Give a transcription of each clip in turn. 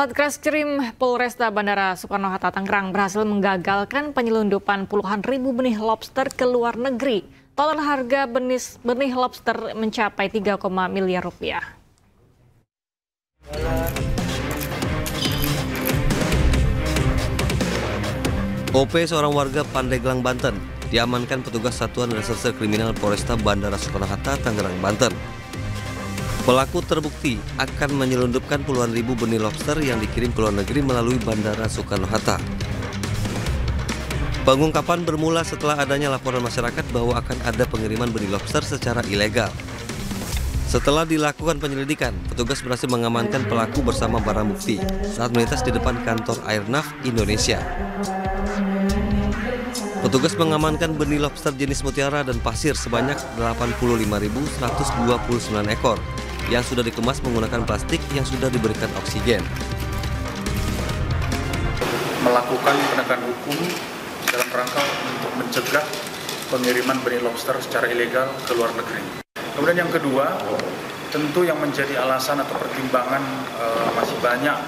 Satreskrim Polresta Bandara Soekarno-Hatta Tangerang berhasil menggagalkan penyelundupan puluhan ribu benih lobster ke luar negeri. Total harga benih, benih lobster mencapai 3, miliar rupiah. OP seorang warga Pandeglang, Banten diamankan petugas Satuan Reserse Kriminal Polresta Bandara Soekarno-Hatta Tangerang, Banten. Pelaku terbukti akan menyelundupkan puluhan ribu benih lobster yang dikirim ke luar negeri melalui Bandara Soekarno-Hatta. Pengungkapan bermula setelah adanya laporan masyarakat bahwa akan ada pengiriman benih lobster secara ilegal. Setelah dilakukan penyelidikan, petugas berhasil mengamankan pelaku bersama barang bukti saat melintas di depan kantor Airnav Indonesia. Petugas mengamankan benih lobster jenis mutiara dan pasir sebanyak 85.129 ekor yang sudah dikemas menggunakan plastik yang sudah diberikan oksigen. Melakukan penegakan hukum dalam rangka untuk mencegah pengiriman benih lobster secara ilegal ke luar negeri. Kemudian yang kedua, tentu yang menjadi alasan atau pertimbangan e, masih banyak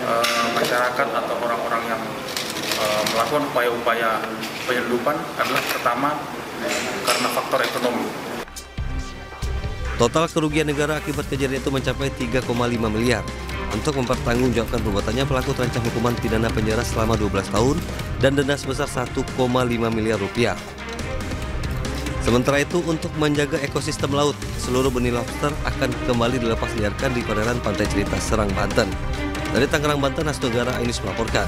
e, masyarakat atau orang-orang yang e, melakukan upaya-upaya penyelundupan adalah pertama karena faktor ekonomi. Total kerugian negara akibat kejadian itu mencapai 3,5 miliar. Untuk mempertanggungjawabkan perbuatannya, pelaku terancam hukuman pidana penjara selama 12 tahun dan denda sebesar 1,5 miliar rupiah. Sementara itu, untuk menjaga ekosistem laut, seluruh benih lobster akan kembali dilepas liarkan di perairan Pantai Cerita Serang, Banten. Dari Tangerang, Banten, Hasto Negara Ainus melaporkan.